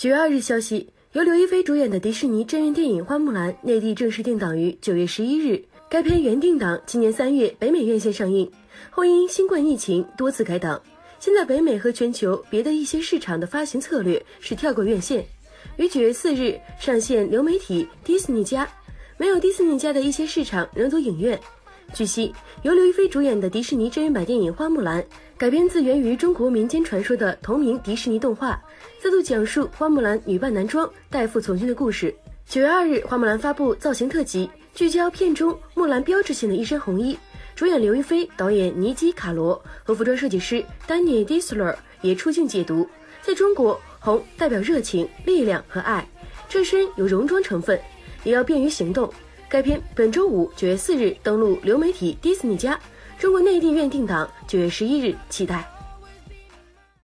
九月二日消息，由刘亦菲主演的迪士尼真人电影《花木兰》内地正式定档于九月十一日。该片原定档今年三月北美院线上映，后因新冠疫情多次改档。现在北美和全球别的一些市场的发行策略是跳过院线，于九月四日上线流媒体迪士尼家。没有迪士尼家的一些市场仍走影院。据悉，由刘亦菲主演的迪士尼真人版电影《花木兰》改编自源于中国民间传说的同名迪士尼动画，再度讲述花木兰女扮男装代父从军的故事。九月二日，花木兰发布造型特辑，聚焦片中木兰标志性的一身红衣。主演刘亦菲、导演尼基·卡罗和服装设计师丹尼·迪斯勒也出镜解读。在中国，红代表热情、力量和爱，这身有戎装成分，也要便于行动。该片本周五九月四日登陆流媒体迪士尼家，中国内地院定档九月十一日，期待。